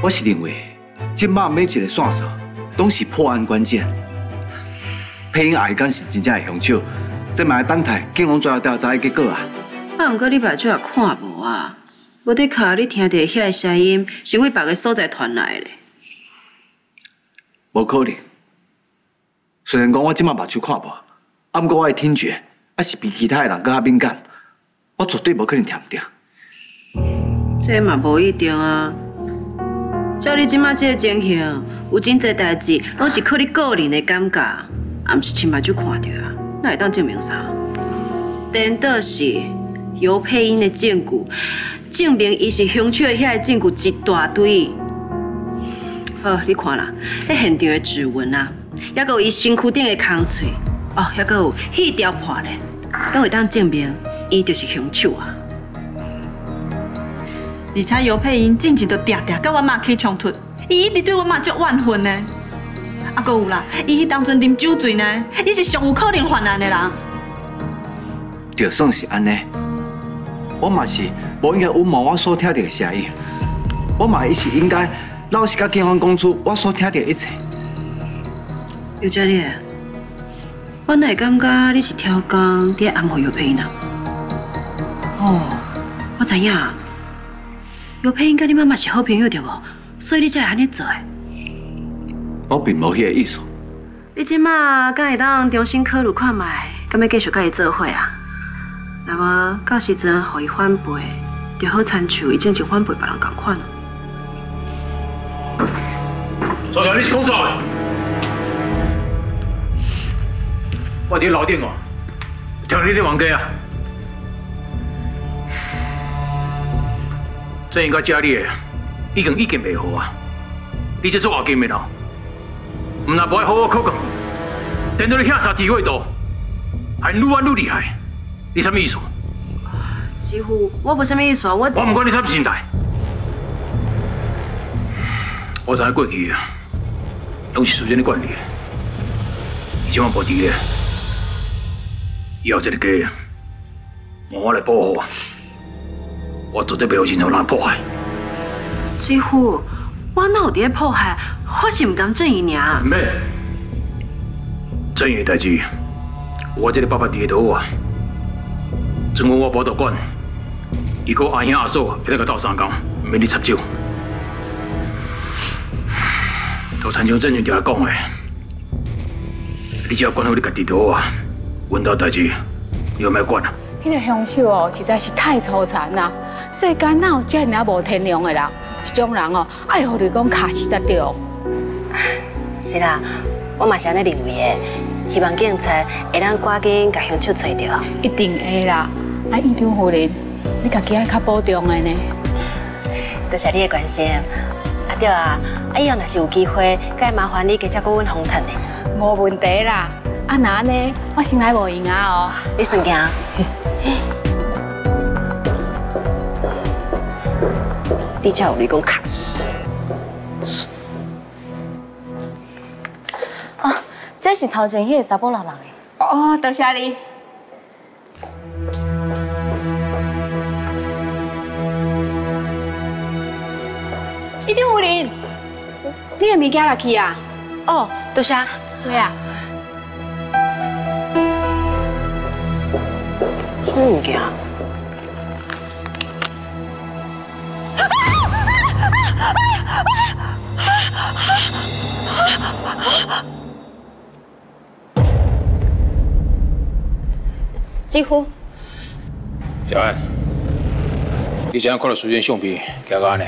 我是认为，今晚每一个线索都是破案关键。配音阿姨敢是真正的凶手，这嘛要等待警方最后调查的结果啊。啊，不过你把这也看无啊？无得卡，你听到遐个声音，是为别个所在传来的。无可能。虽然讲我即麦目睭看无，啊，不过我的听觉还是比其他的人更加敏感，我绝对无可能听唔到。这嘛无一定啊。照你即麦这个情形，有真侪代志拢是靠你个人的感觉，啊，毋是亲目睭看到啊，那会当证明啥？颠倒是尤配音的证据，证明伊是凶手的遐个证据一大堆。好，你看啦，迄现场的指纹啊，还有伊身躯顶的空脆，哦，还有迄条破链，拢会当证明伊就是凶手啊。而且尤佩英近期都定定跟我妈起冲突，伊一直对我妈足怨恨呢。啊，搁有啦，伊迄当阵啉酒醉呢，伊是上有可能犯案的人。就算是安尼，我嘛是无应该隐瞒我所听到的声音，我嘛也是应该老实甲警方讲出我所听到的一切。尤佳丽，我哪会感觉你是挑工在安抚尤佩英啊？哦，我知影。尤佩英跟你妈妈是好朋友对不？所以你才会安尼做诶。我并无迄个意思。你即马敢会当重新考虑看卖，敢要继续跟伊做伙啊？那么到时阵互伊反背，就好参像以前就反背别人共款。周强，你是讲啥？我伫楼顶哦，听你咧冤家啊！这应该家里的已经已经袂好啊！你这是话金的咯？唔那不爱好好考讲，等到你遐查机会多，还愈玩愈厉害，你什么意思？几乎我无什么意思啊，我我唔管你什么心态，我知影过去啊，拢是时间的管理，你千万无伫咧，以后这个家，由我来保护啊！我绝对不会任何人破坏。几乎我哪有伫咧破坏？我是唔敢正义尔。唔免，正义的代志，我这个爸爸伫头啊，尽管我无得管，如果阿兄阿嫂会当个斗相共，唔免你插手。都参像正义条讲的，你只要管好你家己就好啊，阮家代志你唔要管啊。迄个凶手哦，实在是太粗残啦！世间哪有这样无天良的人？这种人哦，爱互你讲卡死才对。是啦，我嘛是安尼认为的。希望警察会当赶紧把凶手找到。一定会啦！啊，院长夫人，你家己爱较保重的呢。多谢你的关心。啊对啊，啊以后若是有机会，该麻烦你加照顾阮红毯的。无问题啦。啊那呢，我先来无闲啊哦。你先行。你才有你讲卡死。哦，这是头前迄个查甫老人的。哦，多谢你。一定有人，你的物件落去啊？哦，多谢。对啊。什么物件？几乎。小安，你怎样看到苏娟相片？搞个安尼？